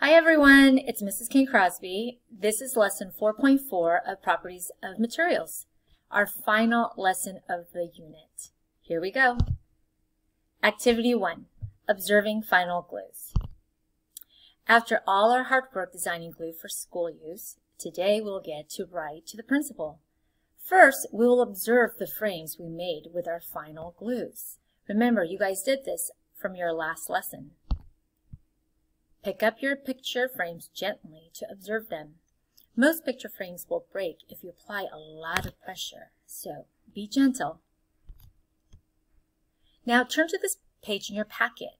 Hi everyone, it's Mrs. King Crosby. This is lesson 4.4 of Properties of Materials, our final lesson of the unit. Here we go. Activity 1, Observing Final Glues. After all our hard work designing glue for school use, today we'll get to write to the principal. First, we will observe the frames we made with our final glues. Remember, you guys did this from your last lesson. Pick up your picture frames gently to observe them. Most picture frames will break if you apply a lot of pressure, so be gentle. Now turn to this page in your packet.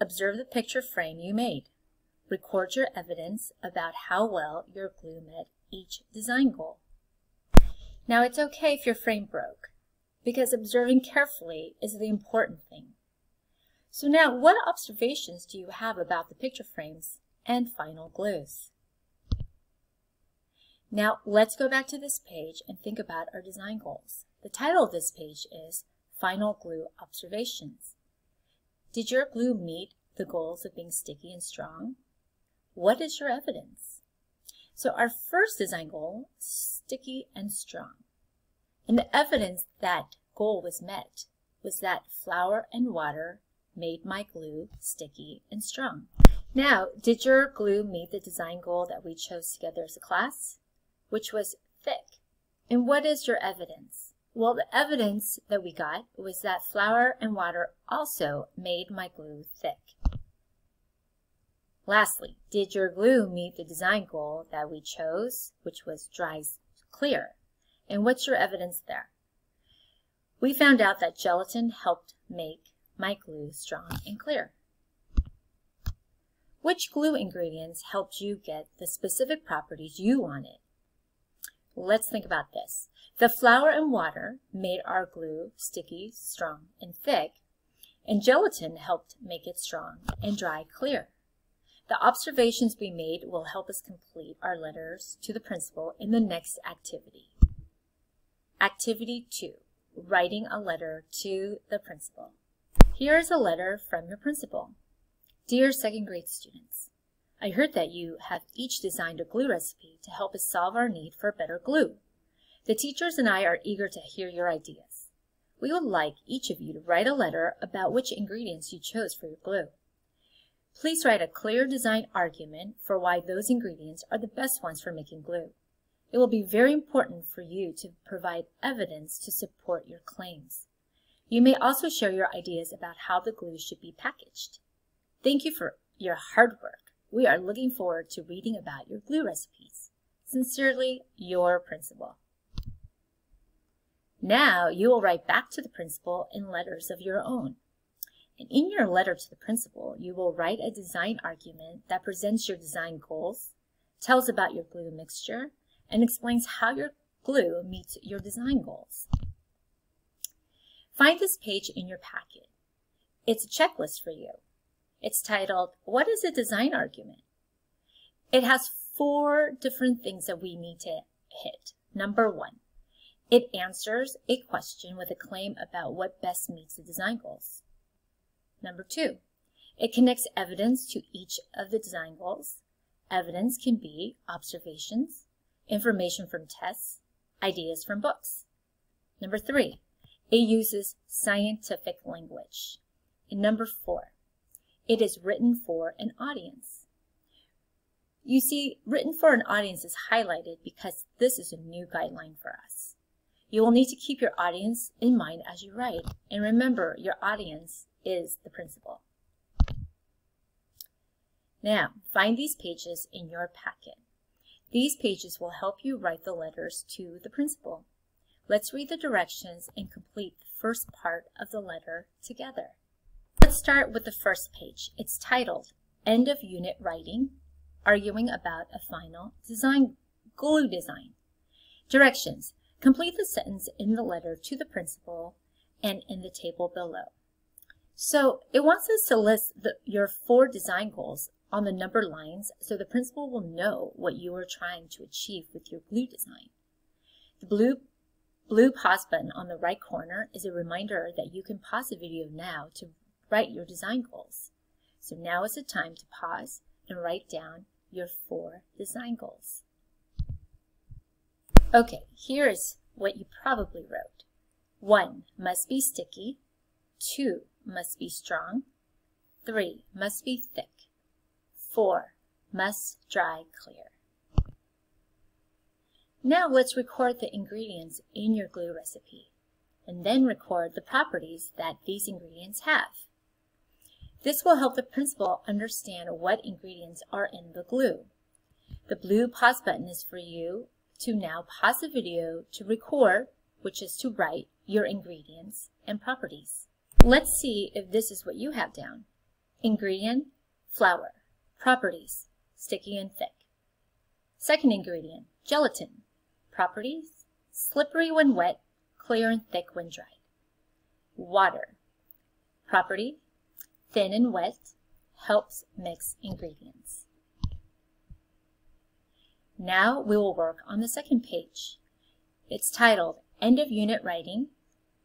Observe the picture frame you made. Record your evidence about how well your glue met each design goal. Now it's okay if your frame broke, because observing carefully is the important thing. So now, what observations do you have about the picture frames and final glues? Now, let's go back to this page and think about our design goals. The title of this page is Final Glue Observations. Did your glue meet the goals of being sticky and strong? What is your evidence? So our first design goal, sticky and strong. And the evidence that goal was met was that flour and water made my glue sticky and strong. Now, did your glue meet the design goal that we chose together as a class, which was thick? And what is your evidence? Well, the evidence that we got was that flour and water also made my glue thick. Lastly, did your glue meet the design goal that we chose, which was dry clear? And what's your evidence there? We found out that gelatin helped make my glue strong and clear. Which glue ingredients helped you get the specific properties you wanted? Let's think about this. The flour and water made our glue sticky, strong, and thick, and gelatin helped make it strong and dry clear. The observations we made will help us complete our letters to the principal in the next activity. Activity 2, writing a letter to the principal. Here is a letter from your principal. Dear second grade students, I heard that you have each designed a glue recipe to help us solve our need for better glue. The teachers and I are eager to hear your ideas. We would like each of you to write a letter about which ingredients you chose for your glue. Please write a clear design argument for why those ingredients are the best ones for making glue. It will be very important for you to provide evidence to support your claims. You may also share your ideas about how the glue should be packaged. Thank you for your hard work. We are looking forward to reading about your glue recipes. Sincerely, your principal. Now you will write back to the principal in letters of your own. And in your letter to the principal, you will write a design argument that presents your design goals, tells about your glue mixture, and explains how your glue meets your design goals. Find this page in your packet. It's a checklist for you. It's titled, What is a Design Argument? It has four different things that we need to hit. Number one, it answers a question with a claim about what best meets the design goals. Number two, it connects evidence to each of the design goals. Evidence can be observations, information from tests, ideas from books. Number three, it uses scientific language. And number four, it is written for an audience. You see, written for an audience is highlighted because this is a new guideline for us. You will need to keep your audience in mind as you write. And remember, your audience is the principal. Now, find these pages in your packet. These pages will help you write the letters to the principal. Let's read the directions and complete the first part of the letter together. Let's start with the first page. It's titled End of Unit Writing, Arguing About a Final Design Glue Design. Directions. Complete the sentence in the letter to the principal and in the table below. So it wants us to list the, your four design goals on the numbered lines so the principal will know what you are trying to achieve with your glue design. The blue blue pause button on the right corner is a reminder that you can pause the video now to write your design goals. So now is the time to pause and write down your four design goals. Okay, here is what you probably wrote. 1 must be sticky, 2 must be strong, 3 must be thick, 4 must dry clear. Now let's record the ingredients in your glue recipe and then record the properties that these ingredients have. This will help the principal understand what ingredients are in the glue. The blue pause button is for you to now pause the video to record, which is to write, your ingredients and properties. Let's see if this is what you have down. Ingredient, flour. Properties, sticky and thick. Second ingredient, gelatin. Properties, slippery when wet, clear and thick when dried. Water. Property, thin and wet, helps mix ingredients. Now we will work on the second page. It's titled End of Unit Writing,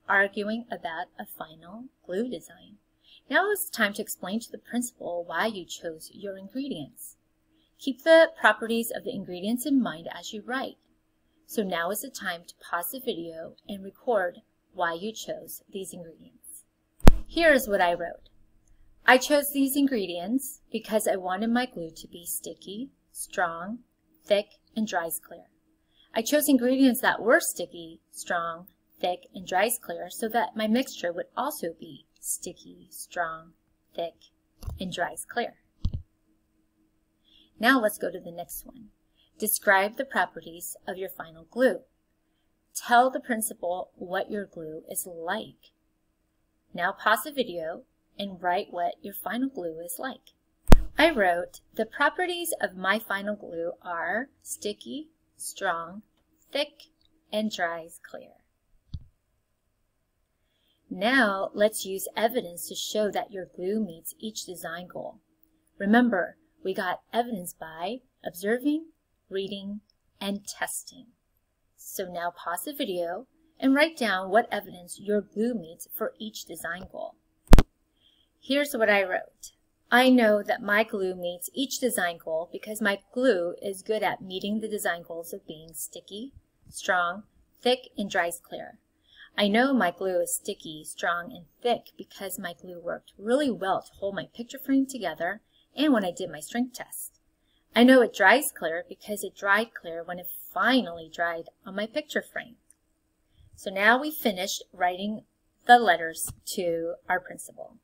Arguing About a Final Glue Design. Now it's time to explain to the principal why you chose your ingredients. Keep the properties of the ingredients in mind as you write. So now is the time to pause the video and record why you chose these ingredients. Here is what I wrote. I chose these ingredients because I wanted my glue to be sticky, strong, thick, and dries clear. I chose ingredients that were sticky, strong, thick, and dries clear so that my mixture would also be sticky, strong, thick, and dries clear. Now let's go to the next one. Describe the properties of your final glue. Tell the principal what your glue is like. Now pause the video and write what your final glue is like. I wrote, the properties of my final glue are sticky, strong, thick, and dries clear. Now let's use evidence to show that your glue meets each design goal. Remember, we got evidence by observing, reading, and testing. So now pause the video and write down what evidence your glue meets for each design goal. Here's what I wrote. I know that my glue meets each design goal because my glue is good at meeting the design goals of being sticky, strong, thick, and dries clear. I know my glue is sticky, strong, and thick because my glue worked really well to hold my picture frame together and when I did my strength test. I know it dries clear because it dried clear when it finally dried on my picture frame. So now we finished writing the letters to our principal.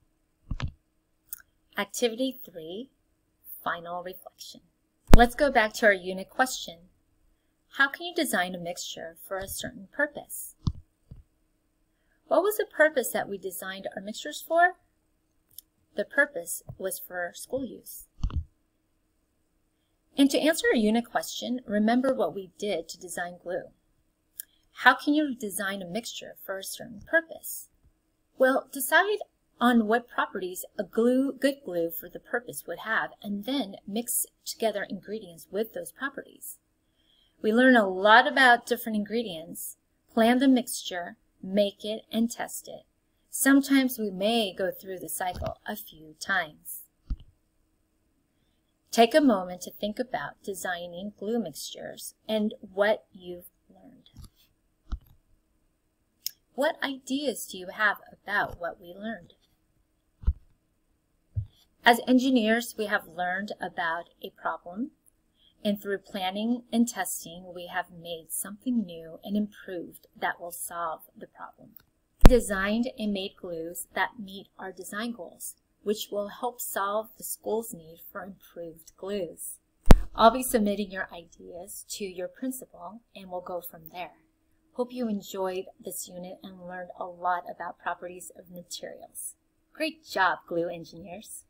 Activity 3, Final Reflection. Let's go back to our unit question. How can you design a mixture for a certain purpose? What was the purpose that we designed our mixtures for? The purpose was for school use. And to answer a unit question, remember what we did to design glue. How can you design a mixture for a certain purpose? Well, decide on what properties a glue, good glue for the purpose would have, and then mix together ingredients with those properties. We learn a lot about different ingredients, plan the mixture, make it, and test it. Sometimes we may go through the cycle a few times. Take a moment to think about designing glue mixtures and what you've learned. What ideas do you have about what we learned? As engineers, we have learned about a problem, and through planning and testing, we have made something new and improved that will solve the problem. Designed and made glues that meet our design goals, which will help solve the school's need for improved glues. I'll be submitting your ideas to your principal, and we'll go from there. Hope you enjoyed this unit and learned a lot about properties of materials. Great job, glue engineers!